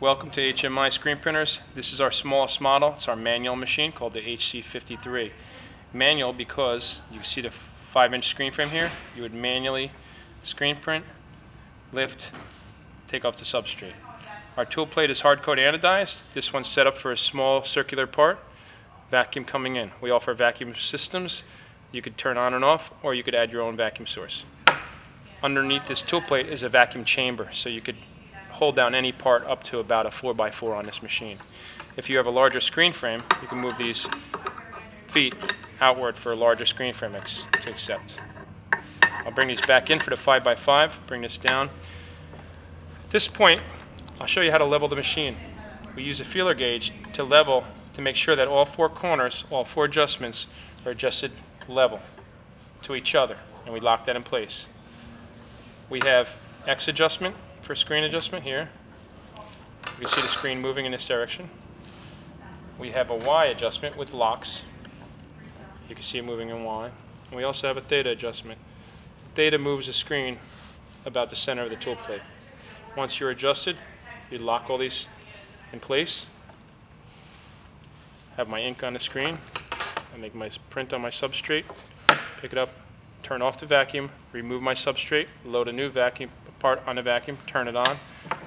Welcome to HMI Screen Printers. This is our smallest model. It's our manual machine called the HC53. Manual because you see the 5-inch screen frame here. You would manually screen print, lift, take off the substrate. Our tool plate is hard coat anodized. This one's set up for a small circular part. Vacuum coming in. We offer vacuum systems. You could turn on and off, or you could add your own vacuum source. Underneath this tool plate is a vacuum chamber, so you could hold down any part up to about a 4x4 on this machine. If you have a larger screen frame, you can move these feet outward for a larger screen frame ex to accept. I'll bring these back in for the 5x5, bring this down. At this point, I'll show you how to level the machine. We use a feeler gauge to level to make sure that all four corners, all four adjustments are adjusted level to each other, and we lock that in place. We have X adjustment for screen adjustment here. You can see the screen moving in this direction. We have a Y adjustment with locks. You can see it moving in Y. And we also have a theta adjustment. Theta moves the screen about the center of the tool plate. Once you're adjusted, you lock all these in place. Have my ink on the screen. I make my print on my substrate, pick it up, turn off the vacuum, remove my substrate, load a new vacuum part on the vacuum, turn it on,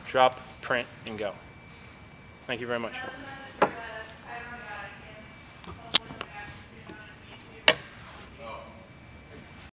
drop, print, and go. Thank you very much.